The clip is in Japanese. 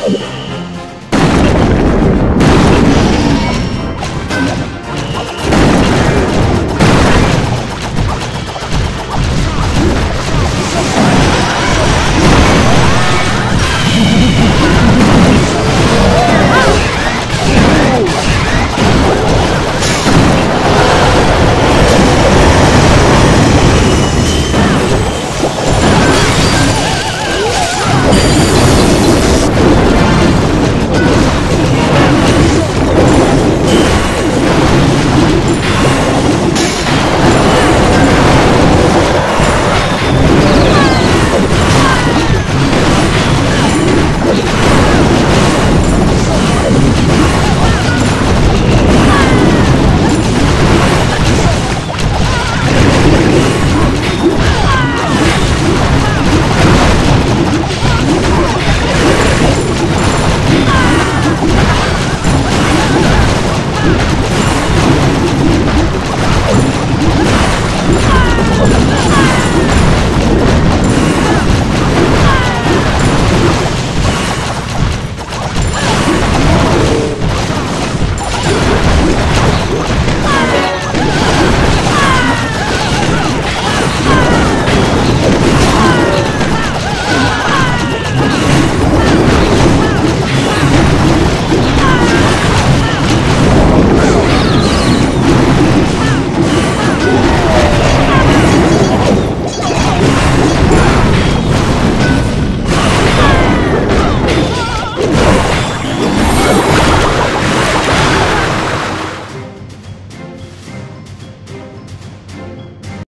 あっ!